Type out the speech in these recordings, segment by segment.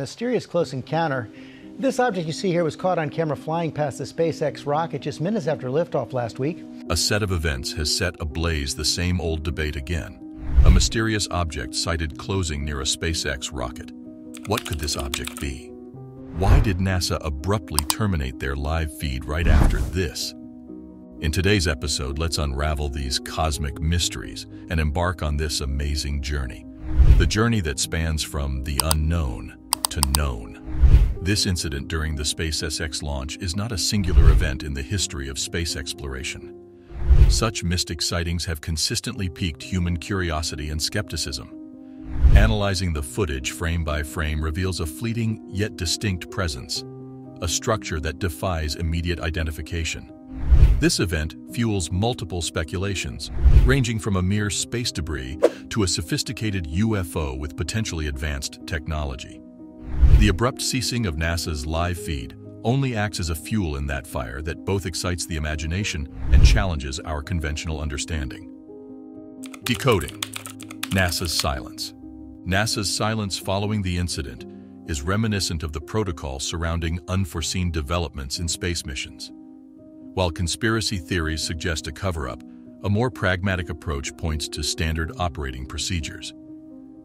Mysterious close encounter. This object you see here was caught on camera flying past the SpaceX rocket just minutes after liftoff last week. A set of events has set ablaze the same old debate again. A mysterious object sighted closing near a SpaceX rocket. What could this object be? Why did NASA abruptly terminate their live feed right after this? In today's episode, let's unravel these cosmic mysteries and embark on this amazing journey. The journey that spans from the unknown to known. This incident during the SpaceX launch is not a singular event in the history of space exploration. Such mystic sightings have consistently piqued human curiosity and skepticism. Analyzing the footage frame by frame reveals a fleeting yet distinct presence, a structure that defies immediate identification. This event fuels multiple speculations, ranging from a mere space debris to a sophisticated UFO with potentially advanced technology. The abrupt ceasing of NASA's live feed only acts as a fuel in that fire that both excites the imagination and challenges our conventional understanding. Decoding NASA's silence. NASA's silence following the incident is reminiscent of the protocol surrounding unforeseen developments in space missions. While conspiracy theories suggest a cover-up, a more pragmatic approach points to standard operating procedures.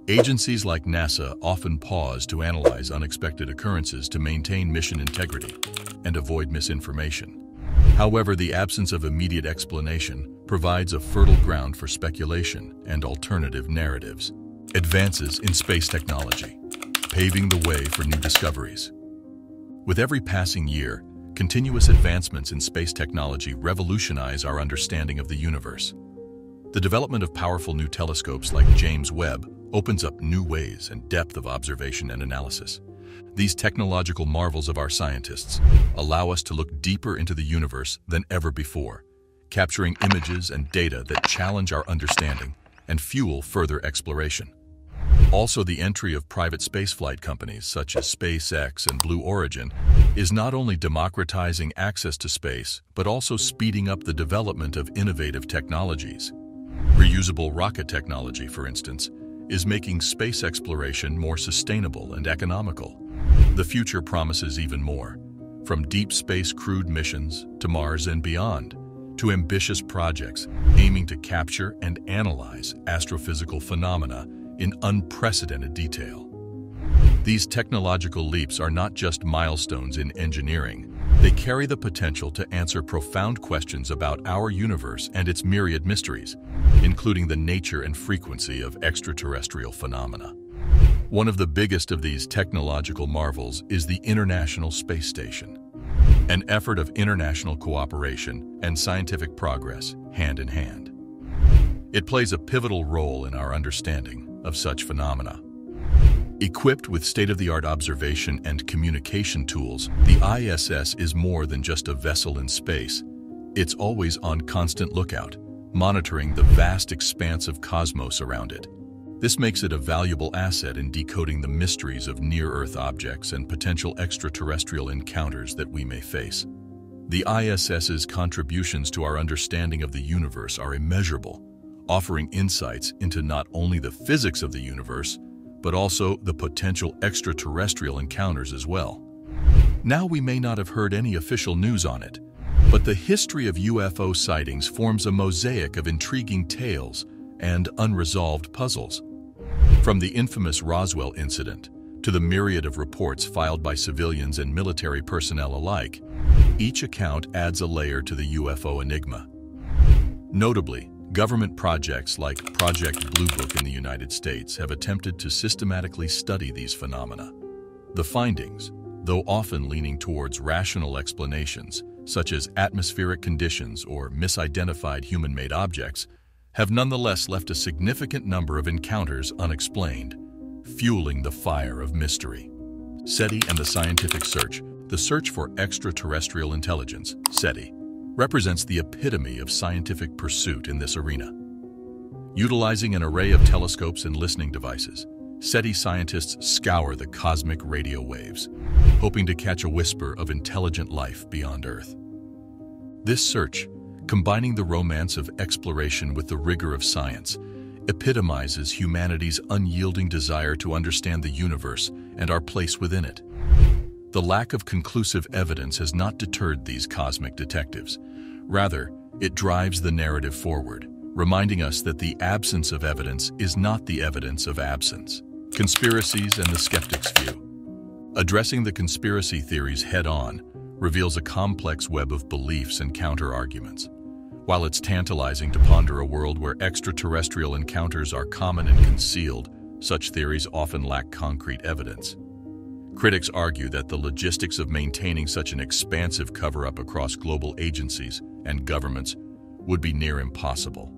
Agencies like NASA often pause to analyze unexpected occurrences to maintain mission integrity and avoid misinformation. However, the absence of immediate explanation provides a fertile ground for speculation and alternative narratives. Advances in space technology, paving the way for new discoveries. With every passing year, continuous advancements in space technology revolutionize our understanding of the universe. The development of powerful new telescopes like James Webb opens up new ways and depth of observation and analysis. These technological marvels of our scientists allow us to look deeper into the universe than ever before, capturing images and data that challenge our understanding and fuel further exploration. Also, the entry of private spaceflight companies such as SpaceX and Blue Origin is not only democratizing access to space, but also speeding up the development of innovative technologies. Reusable rocket technology, for instance, is making space exploration more sustainable and economical. The future promises even more, from deep space crewed missions to Mars and beyond, to ambitious projects aiming to capture and analyze astrophysical phenomena in unprecedented detail. These technological leaps are not just milestones in engineering, they carry the potential to answer profound questions about our universe and its myriad mysteries, including the nature and frequency of extraterrestrial phenomena. One of the biggest of these technological marvels is the International Space Station, an effort of international cooperation and scientific progress hand in hand. It plays a pivotal role in our understanding of such phenomena. Equipped with state-of-the-art observation and communication tools, the ISS is more than just a vessel in space. It's always on constant lookout, monitoring the vast expanse of cosmos around it. This makes it a valuable asset in decoding the mysteries of near-Earth objects and potential extraterrestrial encounters that we may face. The ISS's contributions to our understanding of the universe are immeasurable, offering insights into not only the physics of the universe, but also the potential extraterrestrial encounters as well. Now we may not have heard any official news on it, but the history of UFO sightings forms a mosaic of intriguing tales and unresolved puzzles. From the infamous Roswell incident to the myriad of reports filed by civilians and military personnel alike, each account adds a layer to the UFO enigma. Notably, Government projects like Project Blue Book in the United States have attempted to systematically study these phenomena. The findings, though often leaning towards rational explanations, such as atmospheric conditions or misidentified human-made objects, have nonetheless left a significant number of encounters unexplained, fueling the fire of mystery. SETI and the scientific search, the search for extraterrestrial intelligence, SETI, represents the epitome of scientific pursuit in this arena. Utilizing an array of telescopes and listening devices, SETI scientists scour the cosmic radio waves, hoping to catch a whisper of intelligent life beyond Earth. This search, combining the romance of exploration with the rigor of science, epitomizes humanity's unyielding desire to understand the universe and our place within it. The lack of conclusive evidence has not deterred these cosmic detectives. Rather, it drives the narrative forward, reminding us that the absence of evidence is not the evidence of absence. Conspiracies and the skeptic's view. Addressing the conspiracy theories head-on reveals a complex web of beliefs and counter-arguments. While it's tantalizing to ponder a world where extraterrestrial encounters are common and concealed, such theories often lack concrete evidence. Critics argue that the logistics of maintaining such an expansive cover-up across global agencies and governments would be near impossible.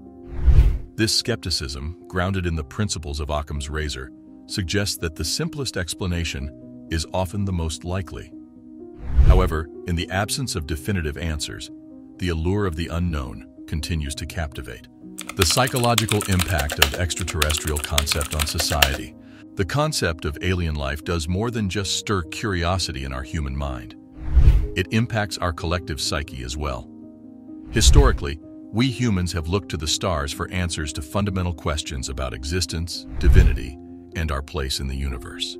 This skepticism, grounded in the principles of Occam's razor, suggests that the simplest explanation is often the most likely. However, in the absence of definitive answers, the allure of the unknown continues to captivate. The psychological impact of extraterrestrial concept on society. The concept of alien life does more than just stir curiosity in our human mind. It impacts our collective psyche as well. Historically, we humans have looked to the stars for answers to fundamental questions about existence, divinity, and our place in the universe.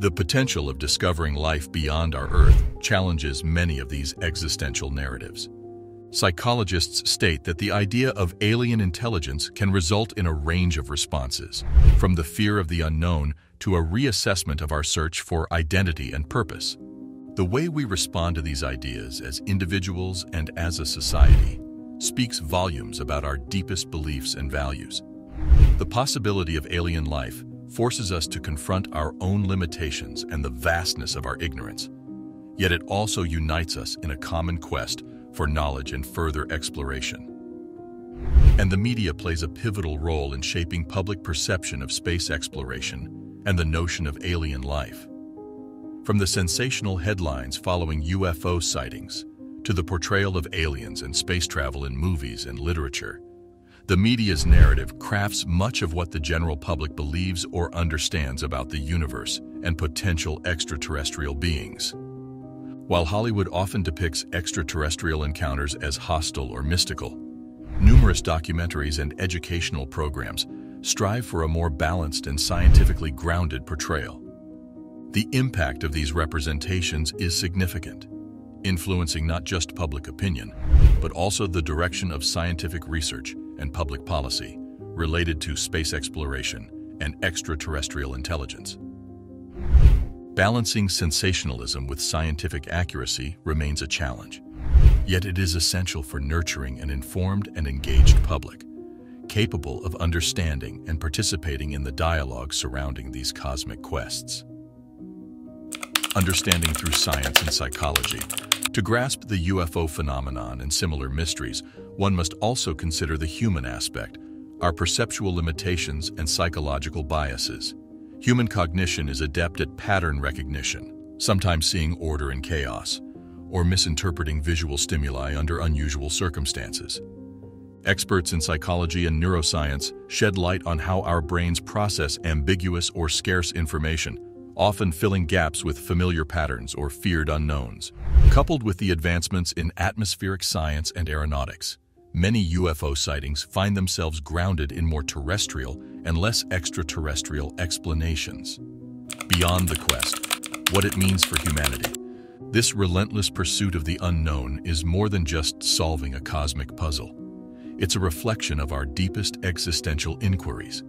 The potential of discovering life beyond our Earth challenges many of these existential narratives. Psychologists state that the idea of alien intelligence can result in a range of responses, from the fear of the unknown to a reassessment of our search for identity and purpose. The way we respond to these ideas as individuals and as a society speaks volumes about our deepest beliefs and values. The possibility of alien life forces us to confront our own limitations and the vastness of our ignorance. Yet it also unites us in a common quest for knowledge and further exploration. And the media plays a pivotal role in shaping public perception of space exploration and the notion of alien life. From the sensational headlines following UFO sightings to the portrayal of aliens and space travel in movies and literature, the media's narrative crafts much of what the general public believes or understands about the universe and potential extraterrestrial beings. While Hollywood often depicts extraterrestrial encounters as hostile or mystical, numerous documentaries and educational programs strive for a more balanced and scientifically grounded portrayal. The impact of these representations is significant, influencing not just public opinion, but also the direction of scientific research and public policy related to space exploration and extraterrestrial intelligence. Balancing sensationalism with scientific accuracy remains a challenge, yet it is essential for nurturing an informed and engaged public, capable of understanding and participating in the dialogue surrounding these cosmic quests. Understanding through science and psychology. To grasp the UFO phenomenon and similar mysteries, one must also consider the human aspect, our perceptual limitations and psychological biases. Human cognition is adept at pattern recognition, sometimes seeing order in chaos, or misinterpreting visual stimuli under unusual circumstances. Experts in psychology and neuroscience shed light on how our brains process ambiguous or scarce information, often filling gaps with familiar patterns or feared unknowns. Coupled with the advancements in atmospheric science and aeronautics, many UFO sightings find themselves grounded in more terrestrial and less extraterrestrial explanations. Beyond the quest, what it means for humanity. This relentless pursuit of the unknown is more than just solving a cosmic puzzle. It's a reflection of our deepest existential inquiries.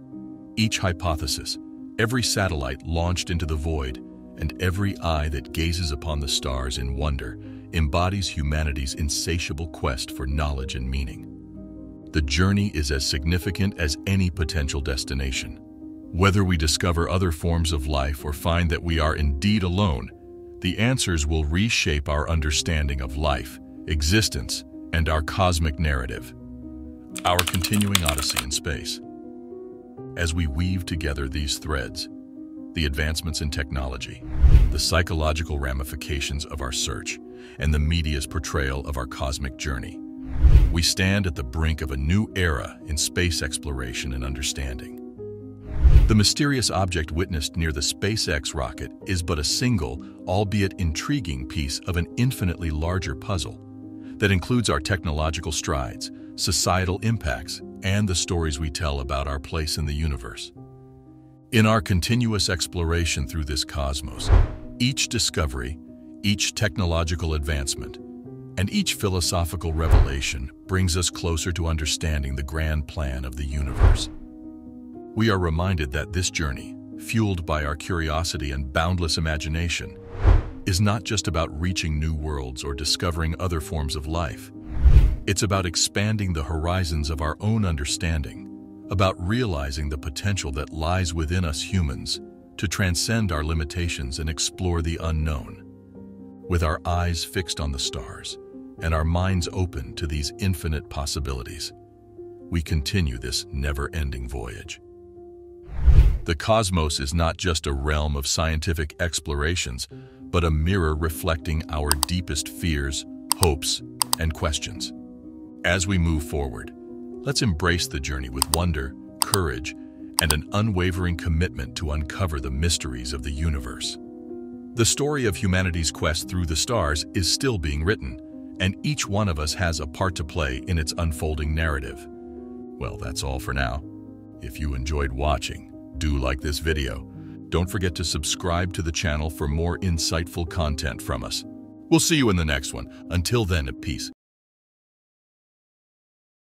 Each hypothesis, every satellite launched into the void, and every eye that gazes upon the stars in wonder embodies humanity's insatiable quest for knowledge and meaning. The journey is as significant as any potential destination. Whether we discover other forms of life or find that we are indeed alone, the answers will reshape our understanding of life, existence, and our cosmic narrative. Our continuing odyssey in space. As we weave together these threads, the advancements in technology, the psychological ramifications of our search, and the media's portrayal of our cosmic journey. We stand at the brink of a new era in space exploration and understanding. The mysterious object witnessed near the SpaceX rocket is but a single, albeit intriguing piece of an infinitely larger puzzle that includes our technological strides, societal impacts, and the stories we tell about our place in the universe. In our continuous exploration through this cosmos, each discovery, each technological advancement, and each philosophical revelation brings us closer to understanding the grand plan of the universe. We are reminded that this journey, fueled by our curiosity and boundless imagination, is not just about reaching new worlds or discovering other forms of life. It's about expanding the horizons of our own understanding, about realizing the potential that lies within us humans to transcend our limitations and explore the unknown. With our eyes fixed on the stars and our minds open to these infinite possibilities, we continue this never-ending voyage. The cosmos is not just a realm of scientific explorations, but a mirror reflecting our deepest fears, hopes, and questions. As we move forward, let's embrace the journey with wonder, courage, and an unwavering commitment to uncover the mysteries of the universe. The story of humanity's quest through the stars is still being written, and each one of us has a part to play in its unfolding narrative. Well, that's all for now. If you enjoyed watching, do like this video. Don't forget to subscribe to the channel for more insightful content from us. We'll see you in the next one. Until then, peace.